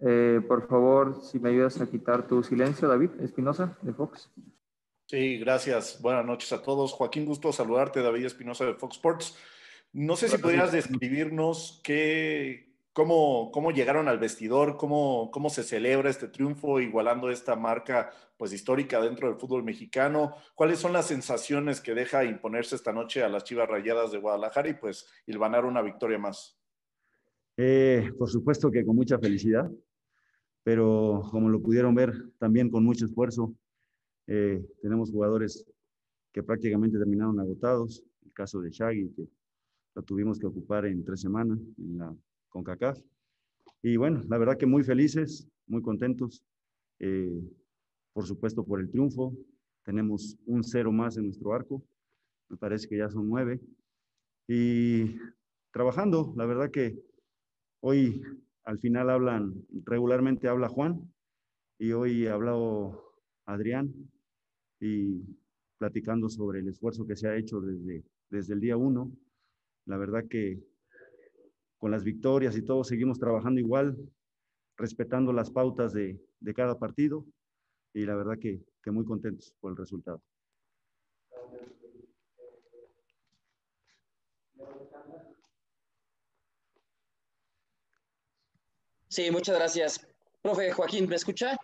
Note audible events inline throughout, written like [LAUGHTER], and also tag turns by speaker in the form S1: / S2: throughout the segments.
S1: Eh, por favor, si me ayudas a quitar tu silencio, David Espinosa, de Fox.
S2: Sí, gracias. Buenas noches a todos. Joaquín, gusto saludarte, David Espinosa de Fox Sports. No sé si podrías describirnos qué, cómo, cómo llegaron al vestidor, cómo, cómo se celebra este triunfo, igualando esta marca pues, histórica dentro del fútbol mexicano. ¿Cuáles son las sensaciones que deja imponerse esta noche a las Chivas Rayadas de Guadalajara y pues ganar una victoria más?
S3: Eh, por supuesto que con mucha felicidad, pero como lo pudieron ver, también con mucho esfuerzo. Eh, tenemos jugadores que prácticamente terminaron agotados. El caso de Shaggy, que lo tuvimos que ocupar en tres semanas en la CONCACAF. Y bueno, la verdad que muy felices, muy contentos, eh, por supuesto por el triunfo. Tenemos un cero más en nuestro arco, me parece que ya son nueve. Y trabajando, la verdad que hoy al final hablan, regularmente habla Juan y hoy ha hablado Adrián y platicando sobre el esfuerzo que se ha hecho desde, desde el día uno la verdad que con las victorias y todo seguimos trabajando igual, respetando las pautas de, cada partido y la verdad que, muy contentos por el resultado.
S4: Sí, muchas gracias. Profe Joaquín, ¿me escucha?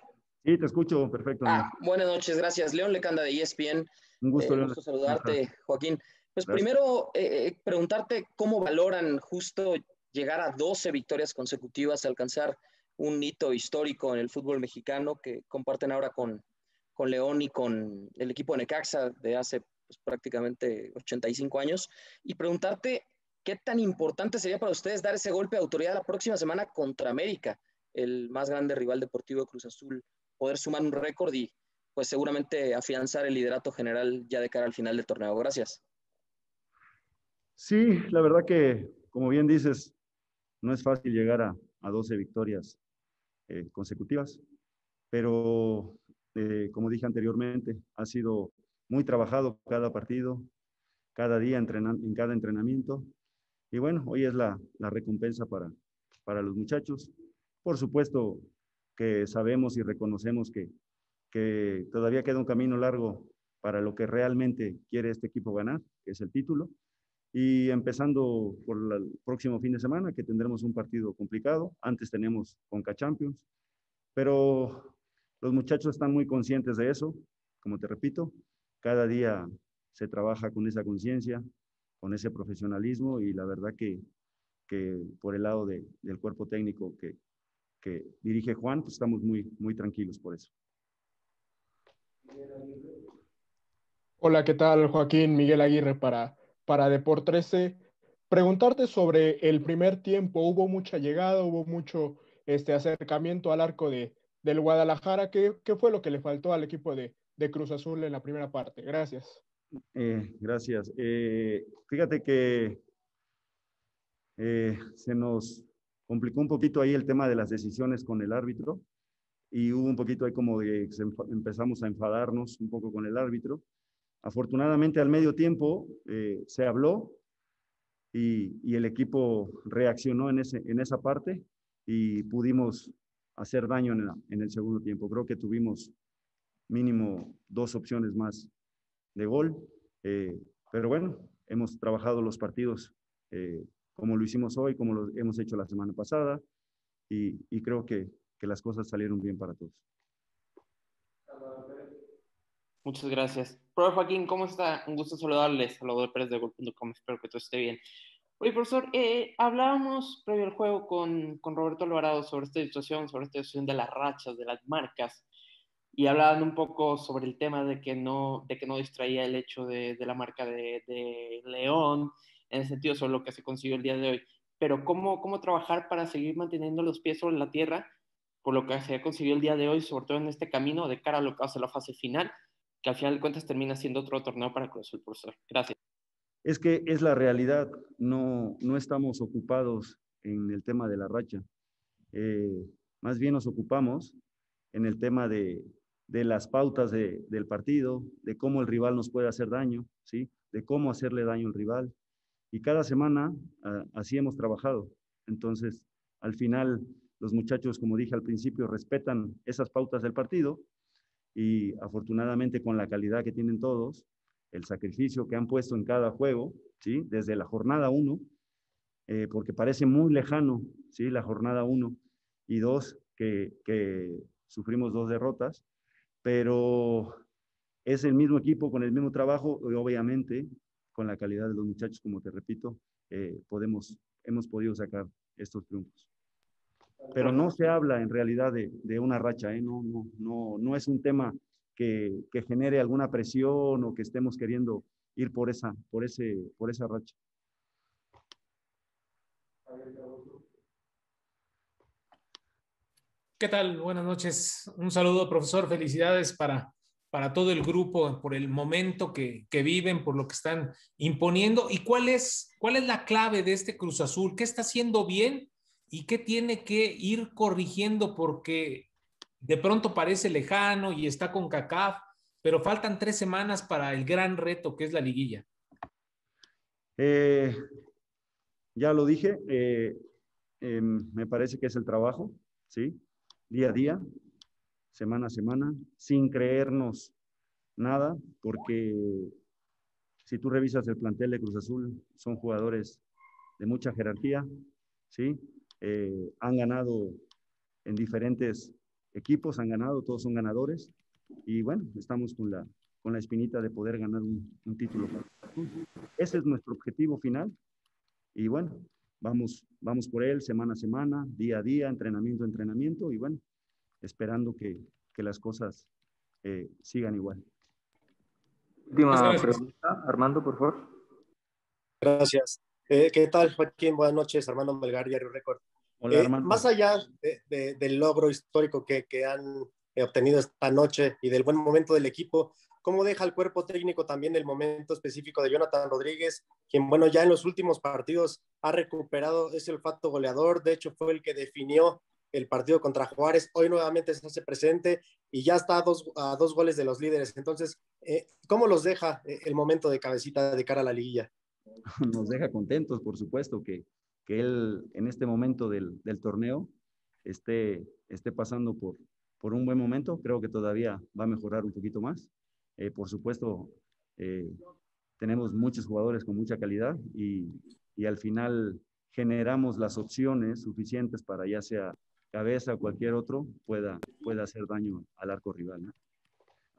S3: Sí, te escucho perfecto.
S4: Ah, buenas noches, gracias. León Lecanda de ESPN.
S3: Un gusto,
S4: eh, gusto saludarte, Joaquín. Pues primero, eh, eh, preguntarte cómo valoran justo llegar a 12 victorias consecutivas, alcanzar un hito histórico en el fútbol mexicano que comparten ahora con, con León y con el equipo de Necaxa de hace pues, prácticamente 85 años, y preguntarte qué tan importante sería para ustedes dar ese golpe de autoridad la próxima semana contra América, el más grande rival deportivo de Cruz Azul, poder sumar un récord y pues seguramente afianzar el liderato general ya de cara al final del torneo. Gracias.
S3: Sí, la verdad que, como bien dices, no es fácil llegar a, 12 victorias eh, consecutivas, pero eh, como dije anteriormente, ha sido muy trabajado cada partido, cada día en cada entrenamiento. Y bueno, hoy es la, recompensa para, para los muchachos. Por supuesto que sabemos y reconocemos que, que todavía queda un camino largo para lo que realmente quiere este equipo ganar, que es el título. Y empezando por el próximo fin de semana, que tendremos un partido complicado. Antes tenemos Conca Champions, pero los muchachos están muy conscientes de eso. Como te repito, cada día se trabaja con esa conciencia, con ese profesionalismo y la verdad que, que por el lado de, del cuerpo técnico que, que dirige Juan, pues estamos muy, muy tranquilos por eso.
S5: Hola, ¿qué tal? Joaquín Miguel Aguirre para para Deport 13. Preguntarte sobre el primer tiempo, ¿hubo mucha llegada, hubo mucho este, acercamiento al arco de, del Guadalajara? ¿Qué, ¿Qué, fue lo que le faltó al equipo de, de Cruz Azul en la primera parte? Gracias.
S3: Eh, gracias. Eh, fíjate que eh, se nos complicó un poquito ahí el tema de las decisiones con el árbitro y hubo un poquito ahí como de empezamos a enfadarnos un poco con el árbitro Afortunadamente al medio tiempo eh, se habló y, el equipo reaccionó en, ese, en esa parte y pudimos hacer daño en, el segundo tiempo. Creo que tuvimos mínimo dos opciones más de gol, eh, pero bueno, hemos trabajado los partidos eh, como lo hicimos hoy, como lo hemos hecho la semana pasada y, creo que las cosas salieron bien para todos.
S6: Muchas gracias. Profe Joaquín, ¿cómo está? Un gusto saludarles. Salvador Pérez de Gol.com. Espero que todo esté bien. Oye, profesor, eh, hablábamos previo al juego con, con, Roberto Alvarado sobre esta situación, sobre esta situación de las rachas, de las marcas, y hablaban un poco sobre el tema de que no, de que no distraía el hecho de, de la marca de, de, León, en el sentido sobre lo que se consiguió el día de hoy. Pero ¿cómo, cómo trabajar para seguir manteniendo los pies sobre la tierra por lo que se ha conseguido el día de hoy, sobre todo en este camino de cara a lo que hace la fase final? que al final de cuentas termina siendo otro torneo para Cruz Azul, profesor. Gracias.
S3: Es que es la realidad, no, no estamos ocupados en el tema de la racha. Eh, más bien nos ocupamos en el tema de, de las pautas de, del partido, de cómo el rival nos puede hacer daño, ¿sí? de cómo hacerle daño al rival. Y cada semana así hemos trabajado. Entonces, al final, los muchachos, como dije al principio, respetan esas pautas del partido y afortunadamente con la calidad que tienen todos, el sacrificio que han puesto en cada juego, ¿sí? desde la jornada 1, eh, porque parece muy lejano ¿sí? la jornada 1 y 2, que, que sufrimos dos derrotas, pero es el mismo equipo con el mismo trabajo y obviamente con la calidad de los muchachos, como te repito, eh, podemos, hemos podido sacar estos triunfos. Pero no se habla en realidad de, de una racha, ¿eh? no, no, no, no es un tema que, que, genere alguna presión o que estemos queriendo ir por esa, por ese, por esa racha.
S7: ¿Qué tal? Buenas noches. Un saludo, profesor. Felicidades para, para todo el grupo por el momento que, que, viven, por lo que están imponiendo. ¿Y cuál es, cuál es la clave de este Cruz Azul? ¿Qué está haciendo bien y qué tiene que ir corrigiendo? Porque de pronto parece lejano y está con CACAF, pero faltan tres semanas para el gran reto que es la liguilla.
S3: Eh, ya lo dije, eh, eh, me parece que es el trabajo, ¿sí? Día a día, semana a semana, sin creernos nada, porque si tú revisas el plantel de Cruz Azul, son jugadores de mucha jerarquía, ¿sí? Eh, han ganado en diferentes equipos, han ganado, todos son ganadores, y bueno, estamos con la, con la espinita de poder ganar un, un título. Ese es nuestro objetivo final, y bueno, vamos, vamos por él semana a semana, día a día, entrenamiento a entrenamiento, y bueno, esperando que, que las cosas eh, sigan igual.
S1: Última pregunta, Armando, por favor.
S8: Gracias. Eh, ¿Qué tal, Joaquín? Buenas noches, Armando Melgar, Diario Record.
S3: Hola,
S8: eh,
S3: Armando.
S8: Más allá de, de, del logro histórico que, que han obtenido esta noche y del buen momento del equipo, ¿cómo deja el cuerpo técnico también el momento específico de Jonathan Rodríguez, quien, bueno, ya en los últimos partidos ha recuperado ese olfato goleador, de hecho fue el que definió el partido contra Juárez, hoy nuevamente se hace presente y ya está a dos, a dos goles de los líderes. Entonces, eh, ¿cómo los deja el momento de cabecita de cara a la liguilla? [LAUGHS]
S3: Nos deja contentos, por supuesto, que, que él en este momento del, del torneo esté, esté pasando por, por un buen momento. Creo que todavía va a mejorar un poquito más. Eh, por supuesto, eh, tenemos muchos jugadores con mucha calidad y, y al final generamos las opciones suficientes para ya sea cabeza o cualquier otro pueda, pueda hacer daño al arco rival. ¿no?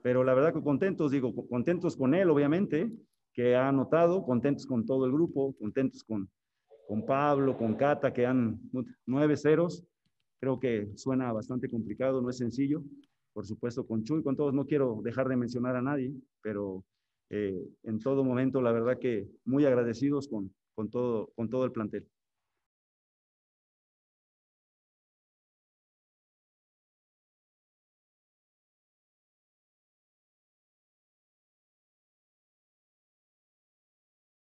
S3: Pero la verdad que contentos, digo, contentos con él, obviamente, que ha anotado, contentos con todo el grupo, contentos con, con Pablo, con Cata, que han nueve ceros. Creo que suena bastante complicado, no es sencillo. Por supuesto, con Chuy, con todos, no quiero dejar de mencionar a nadie, pero eh, en todo momento, la verdad que muy agradecidos con, con, todo, con todo el plantel.